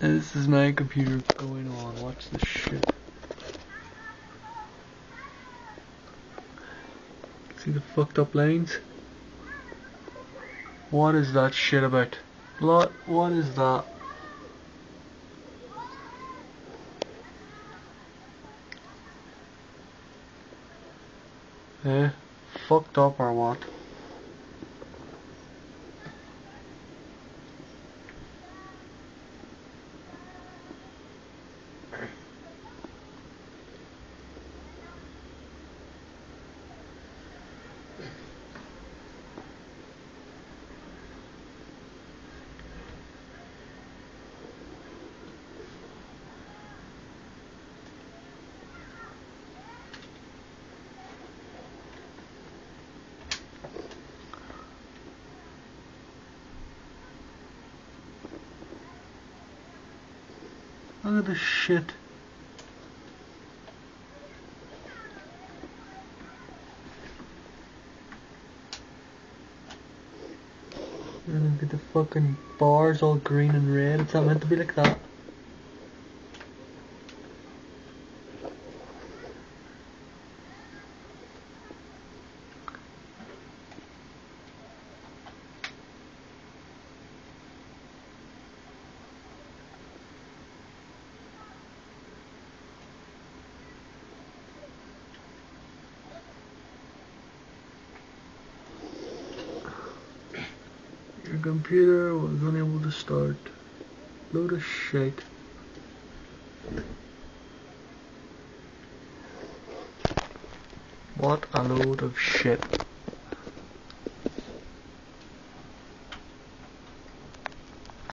This is my computer going on. Watch this shit. See the fucked up lanes? What is that shit about? What, what is that? Eh? Fucked up or what? Look at this shit. Look at the fucking bars all green and red. It's not meant to be like that. Your computer was unable to start. Load of shit. What a load of shit.